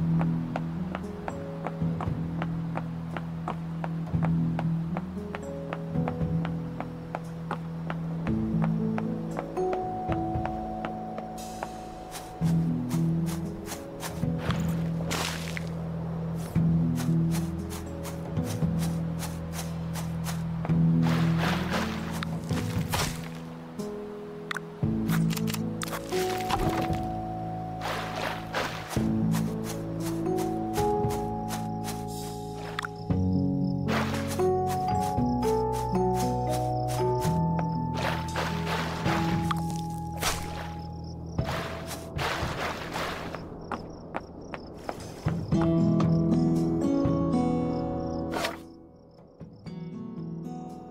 you